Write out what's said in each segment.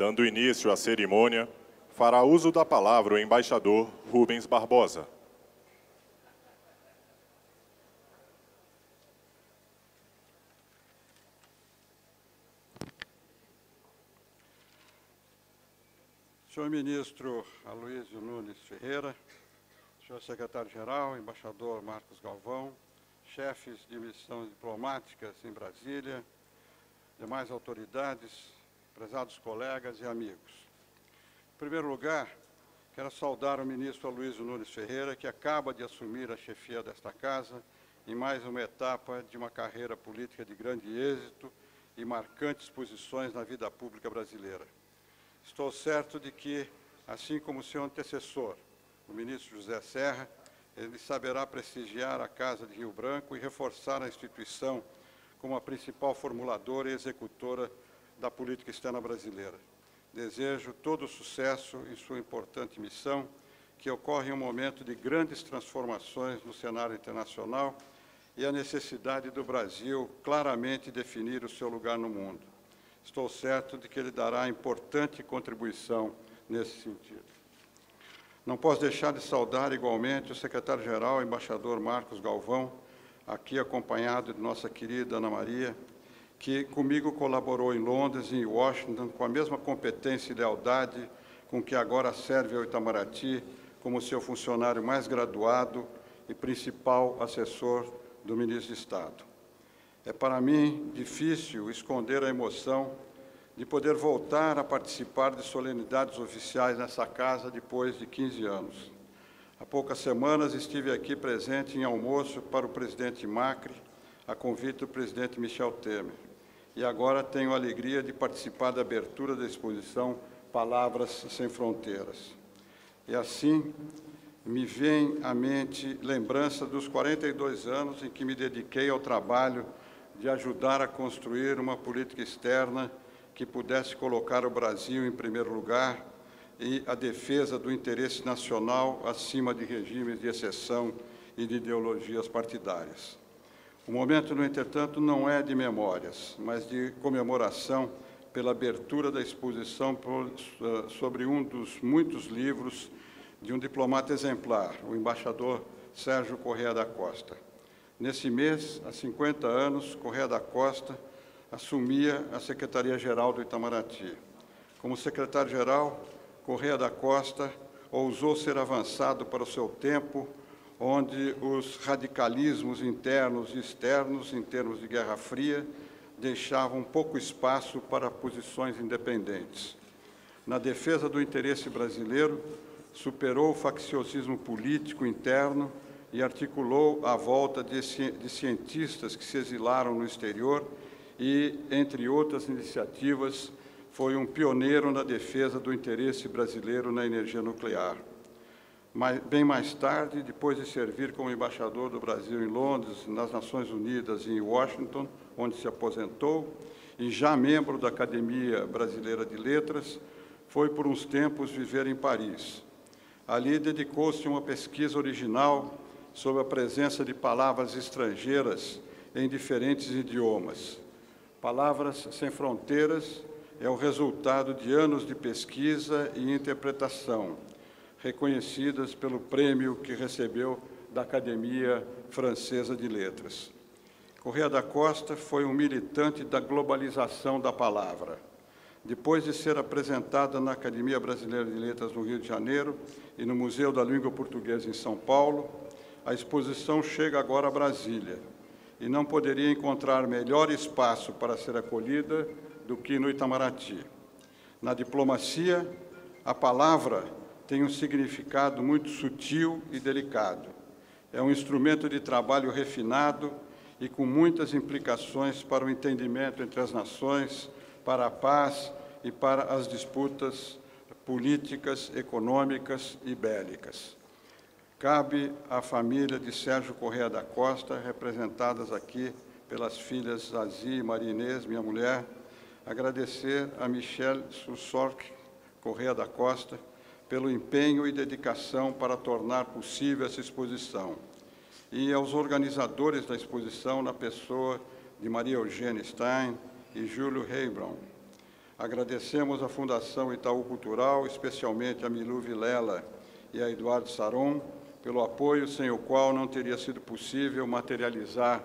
Dando início à cerimônia, fará uso da palavra o embaixador Rubens Barbosa. Senhor Ministro Aloysio Nunes Ferreira, senhor Secretário-Geral, Embaixador Marcos Galvão, chefes de missões diplomáticas em Brasília, demais autoridades, prezados colegas e amigos. Em primeiro lugar, quero saudar o ministro Aloysio Nunes Ferreira, que acaba de assumir a chefia desta casa em mais uma etapa de uma carreira política de grande êxito e marcantes posições na vida pública brasileira. Estou certo de que, assim como seu antecessor, o ministro José Serra, ele saberá prestigiar a Casa de Rio Branco e reforçar a instituição como a principal formuladora e executora da política externa brasileira. Desejo todo sucesso em sua importante missão, que ocorre em um momento de grandes transformações no cenário internacional e a necessidade do Brasil claramente definir o seu lugar no mundo. Estou certo de que ele dará importante contribuição nesse sentido. Não posso deixar de saudar igualmente o secretário-geral, embaixador Marcos Galvão, aqui acompanhado de nossa querida Ana Maria, que comigo colaborou em Londres e em Washington com a mesma competência e lealdade com que agora serve ao Itamaraty como seu funcionário mais graduado e principal assessor do ministro de Estado. É para mim difícil esconder a emoção de poder voltar a participar de solenidades oficiais nessa casa depois de 15 anos. Há poucas semanas estive aqui presente em almoço para o presidente Macri, a convite do presidente Michel Temer. E agora tenho a alegria de participar da abertura da exposição Palavras Sem Fronteiras. E assim me vem à mente lembrança dos 42 anos em que me dediquei ao trabalho de ajudar a construir uma política externa que pudesse colocar o Brasil em primeiro lugar e a defesa do interesse nacional acima de regimes de exceção e de ideologias partidárias. O momento, no entretanto, não é de memórias, mas de comemoração pela abertura da exposição eh, sobre um dos muitos livros de um diplomata exemplar, o embaixador Sérgio Correa da Costa. Nesse mês, há 50 anos, Correia da Costa assumia a Secretaria-Geral do Itamaraty. Como secretário-geral, Correia da Costa ousou ser avançado para o seu tempo, onde os radicalismos internos e externos, em termos de Guerra Fria, deixavam pouco espaço para posições independentes. Na defesa do interesse brasileiro, superou o facciosismo político interno e articulou a volta de, cientistas que se exilaram no exterior e, entre outras iniciativas, foi um pioneiro na defesa do interesse brasileiro na energia nuclear. Mais, bem mais tarde, depois de servir como embaixador do Brasil em Londres, nas Nações Unidas e em Washington, onde se aposentou, e já membro da Academia Brasileira de Letras, foi por uns tempos viver em Paris. Ali dedicou-se a uma pesquisa original sobre a presença de palavras estrangeiras em diferentes idiomas. Palavras Sem Fronteiras é o resultado de anos de pesquisa e interpretação, reconhecidas pelo prêmio que recebeu da Academia Francesa de Letras. Correia da Costa foi um militante da globalização da palavra. Depois de ser apresentada na Academia Brasileira de Letras no Rio de Janeiro e no Museu da Língua Portuguesa em São Paulo, a exposição chega agora a Brasília e não poderia encontrar melhor espaço para ser acolhida do que no Itamaraty. Na diplomacia, a palavra tem um significado muito sutil e delicado. É um instrumento de trabalho refinado e com muitas implicações para o entendimento entre as nações, para a paz e para as disputas políticas, econômicas e bélicas cabe à família de Sérgio Correia da Costa, representadas aqui pelas filhas Zazi e Maria Inês, minha mulher, agradecer a Michelle Sussork Correia da Costa pelo empenho e dedicação para tornar possível essa exposição e aos organizadores da exposição na pessoa de Maria Eugênia Stein e Júlio Heibron. Agradecemos à Fundação Itaú Cultural, especialmente a Milu Vilela e a Eduardo Saron, pelo apoio sem o qual não teria sido possível materializar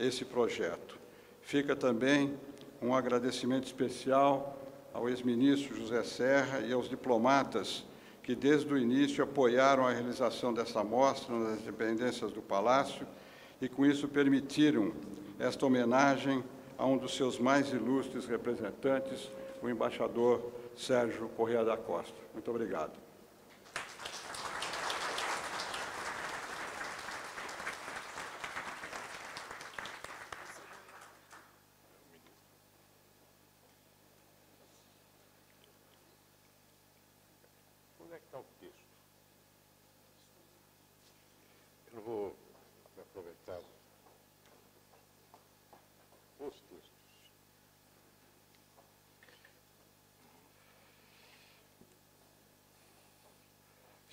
esse projeto. Fica também um agradecimento especial ao ex-ministro José Serra e aos diplomatas que, desde o início, apoiaram a realização dessa mostra nas dependências do Palácio e, com isso, permitiram esta homenagem a um dos seus mais ilustres representantes, o embaixador Sérgio Correia da Costa. Muito obrigado. Onde é que está o texto? Eu não vou me aproveitar os textos.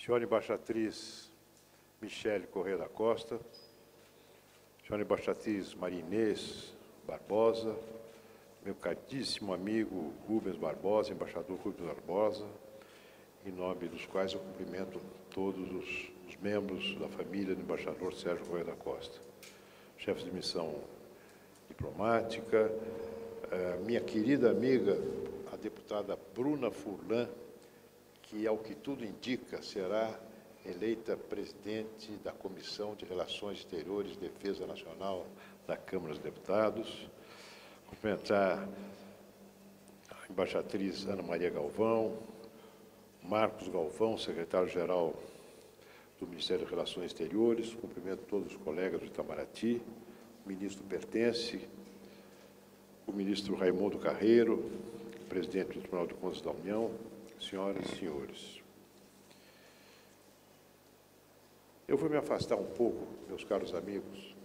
Senhora embaixatriz Michele Correia da Costa, senhora embaixatriz Maria Inês Barbosa, meu caríssimo amigo Rubens Barbosa, embaixador Rubens Barbosa, em nome dos quais eu cumprimento todos os, os membros da família do embaixador Sérgio Correia da Costa, chefes de missão diplomática, eh, minha querida amiga, a deputada Bruna Furlan, que, ao que tudo indica, será eleita presidente da Comissão de Relações Exteriores e Defesa Nacional da Câmara dos Deputados. Cumprimentar a embaixatriz Ana Maria Galvão, Marcos Galvão, secretário-geral do Ministério das Relações Exteriores. Cumprimento todos os colegas do Itamaraty, o ministro Pertence, o ministro Raimundo Carreiro, presidente do Tribunal de Contas da União, senhoras e senhores. Eu vou me afastar um pouco, meus caros amigos,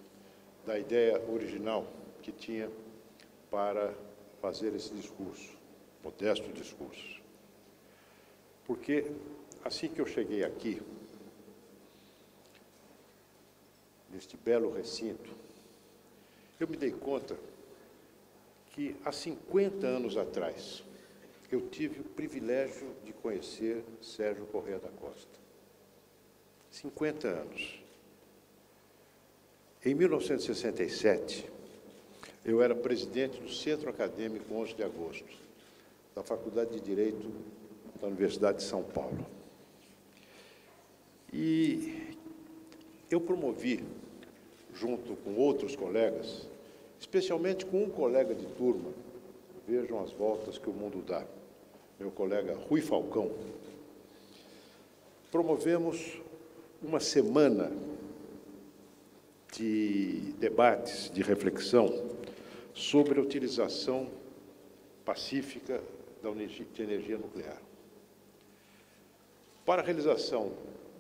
da ideia original que tinha para fazer esse discurso, modesto discurso. Porque assim que eu cheguei aqui, neste belo recinto, eu me dei conta que há 50 anos atrás eu tive o privilégio de conhecer Sérgio Correia da Costa. 50 anos. Em 1967, eu era presidente do Centro Acadêmico 11 de Agosto, da Faculdade de Direito da Universidade de São Paulo. E eu promovi, junto com outros colegas, especialmente com um colega de turma, vejam as voltas que o mundo dá, meu colega Rui Falcão, promovemos uma semana de debates, de reflexão sobre a utilização pacífica de energia nuclear. Para a realização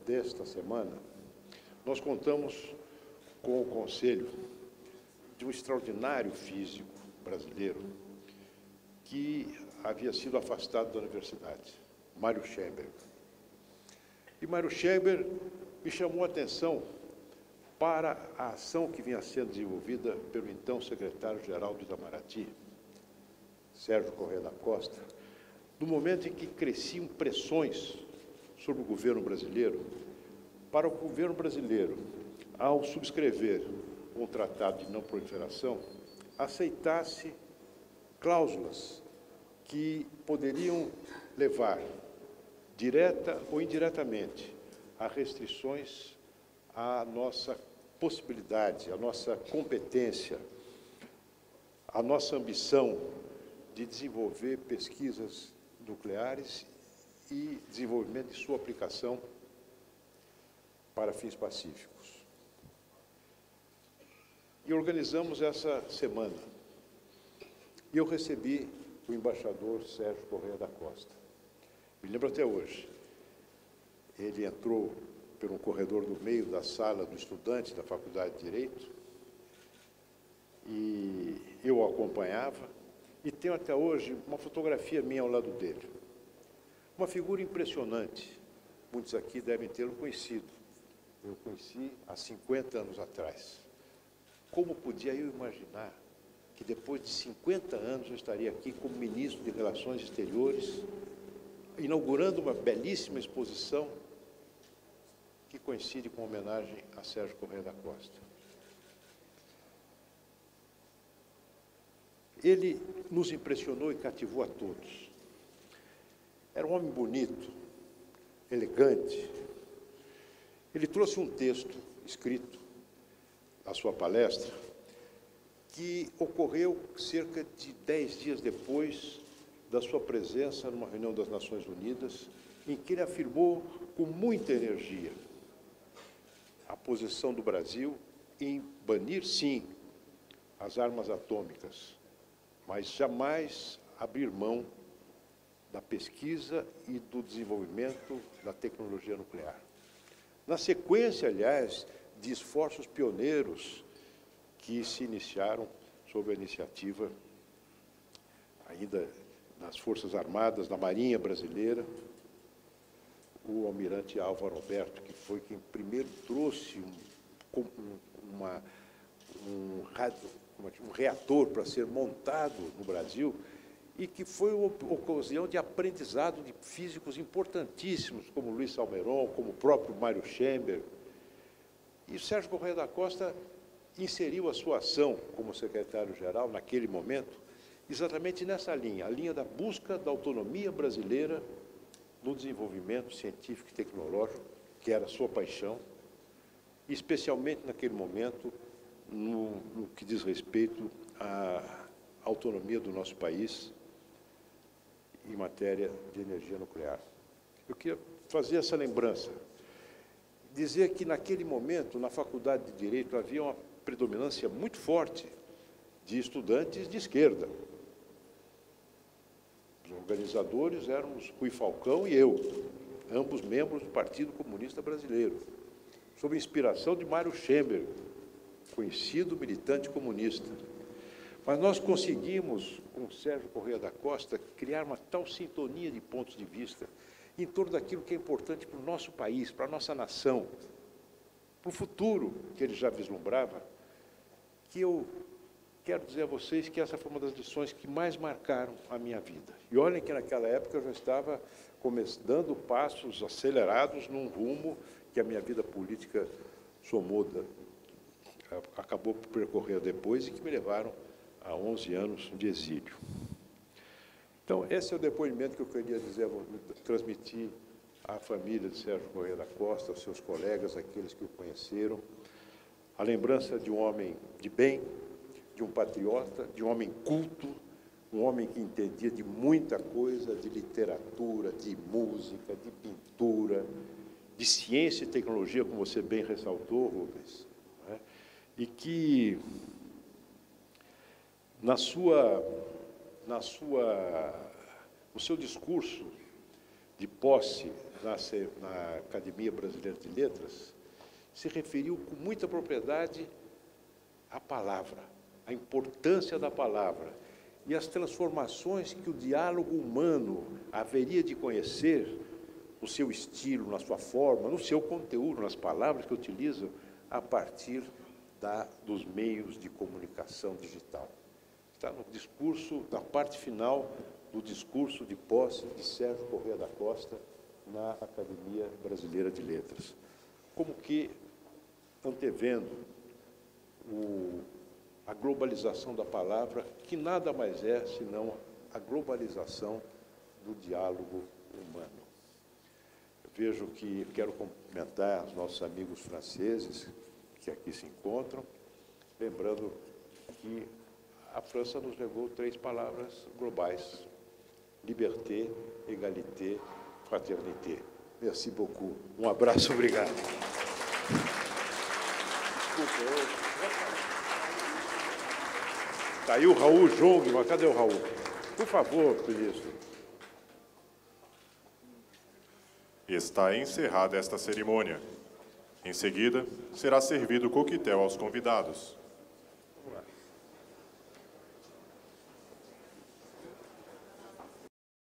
desta semana, nós contamos com o conselho de um extraordinário físico brasileiro que havia sido afastado da universidade, Mário Scheber. E Mário Scheber me chamou a atenção para a ação que vinha sendo desenvolvida pelo então secretário-geral do Itamaraty, Sérgio Correia da Costa, no momento em que cresciam pressões sobre o governo brasileiro, para o governo brasileiro, ao subscrever um tratado de não proliferação, aceitasse cláusulas que poderiam levar, direta ou indiretamente, a restrições à nossa possibilidade, à nossa competência, à nossa ambição de desenvolver pesquisas nucleares e desenvolvimento de sua aplicação para fins pacíficos. E organizamos essa semana. Eu recebi o embaixador Sérgio Correia da Costa. Me lembro até hoje. Ele entrou por um corredor do meio da sala do estudante da Faculdade de Direito e eu o acompanhava e tenho até hoje uma fotografia minha ao lado dele. Uma figura impressionante. Muitos aqui devem tê-lo conhecido. Eu conheci há 50 anos atrás. Como podia eu imaginar que depois de 50 anos eu estaria aqui como ministro de Relações Exteriores, inaugurando uma belíssima exposição que coincide com a homenagem a Sérgio Correia da Costa. Ele nos impressionou e cativou a todos. Era um homem bonito, elegante. Ele trouxe um texto escrito à sua palestra que ocorreu cerca de dez dias depois da sua presença numa reunião das Nações Unidas, em que ele afirmou com muita energia a posição do Brasil em banir, sim, as armas atômicas, mas jamais abrir mão da pesquisa e do desenvolvimento da tecnologia nuclear. Na sequência, aliás, de esforços pioneiros que se iniciaram sob a iniciativa ainda nas Forças Armadas, da Marinha Brasileira, o almirante Álvaro Alberto, que foi quem primeiro trouxe um, uma, um, um reator para ser montado no Brasil e que foi uma ocasião de aprendizado de físicos importantíssimos, como Luiz Salmeron, como o próprio Mário Schemberg. E Sérgio Correia da Costa inseriu a sua ação como secretário-geral, naquele momento, exatamente nessa linha, a linha da busca da autonomia brasileira no desenvolvimento científico e tecnológico, que era a sua paixão, especialmente naquele momento no, no que diz respeito à autonomia do nosso país em matéria de energia nuclear. Eu queria fazer essa lembrança, dizer que naquele momento, na Faculdade de Direito, havia uma predominância muito forte de estudantes de esquerda, organizadores éramos Rui Falcão e eu, ambos membros do Partido Comunista Brasileiro, sob inspiração de Mário Schember, conhecido militante comunista. Mas nós conseguimos, com Sérgio Correia da Costa, criar uma tal sintonia de pontos de vista em torno daquilo que é importante para o nosso país, para a nossa nação, para o futuro que ele já vislumbrava, que eu quero dizer a vocês que essa foi uma das lições que mais marcaram a minha vida. E olhem que naquela época eu já estava dando passos acelerados num rumo que a minha vida política somou, acabou por percorrer depois e que me levaram a 11 anos de exílio. Então, esse é o depoimento que eu queria dizer, transmitir à família de Sérgio Correia da Costa, aos seus colegas, aqueles que o conheceram, a lembrança de um homem de bem, de um patriota, de um homem culto, um homem que entendia de muita coisa, de literatura, de música, de pintura, de ciência e tecnologia, como você bem ressaltou, Rubens, né? e que na sua, na sua, no seu discurso de posse na, na Academia Brasileira de Letras, se referiu com muita propriedade à palavra a importância da palavra e as transformações que o diálogo humano haveria de conhecer no seu estilo, na sua forma, no seu conteúdo, nas palavras que utiliza, a partir da, dos meios de comunicação digital. Está no discurso, na parte final do discurso de posse de Sérgio Corrêa da Costa na Academia Brasileira de Letras. Como que, antevendo o a globalização da palavra, que nada mais é senão a globalização do diálogo humano. Vejo que quero cumprimentar os nossos amigos franceses que aqui se encontram, lembrando que a França nos levou três palavras globais: liberté, égalité, fraternité. Merci beaucoup. Um abraço, obrigado. Está aí o Raul Jung, mas cadê o Raul? Por favor, ministro. Está encerrada esta cerimônia. Em seguida, será servido coquetel aos convidados.